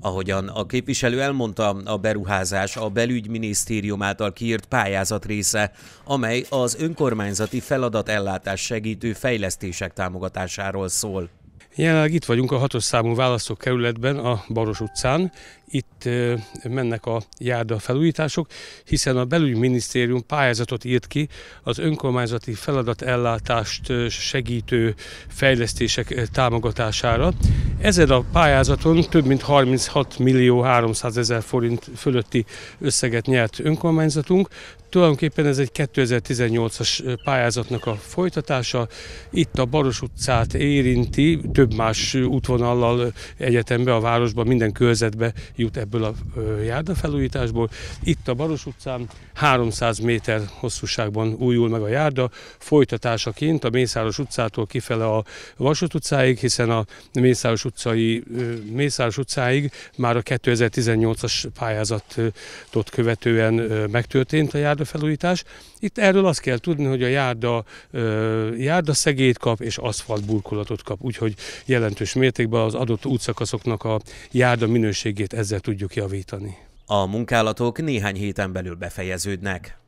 Ahogyan a képviselő elmondta, a beruházás a belügyminisztérium által kiírt pályázat része, amely az önkormányzati feladatellátás segítő fejlesztések támogatásáról szól. Jelenleg itt vagyunk a hatos számú választókerületben, a Baros utcán. Itt mennek a járda felújítások, hiszen a belügyminisztérium pályázatot írt ki az önkormányzati feladatellátást segítő fejlesztések támogatására. Ezen a pályázaton több mint 36 millió 300 ezer forint fölötti összeget nyert önkormányzatunk. Tulajdonképpen ez egy 2018-as pályázatnak a folytatása. Itt a Baros utcát érinti, több más útvonallal egyetembe, a városban, minden körzetbe jut ebből a járdafelújításból. Itt a Baros utcán 300 méter hosszúságban újul meg a járda, folytatásaként a Mészáros utcától kifele a Vasút utcáig, hiszen a Mészáros, utcai, Mészáros utcáig már a 2018-as pályázatot követően megtörtént a járdafelújítás. Itt erről azt kell tudni, hogy a járda, járda szegét kap és aszfalt burkolatot kap, úgyhogy jelentős mértékben az adott útszakaszoknak a járda minőségét ezzel tudjuk javítani. A munkálatok néhány héten belül befejeződnek.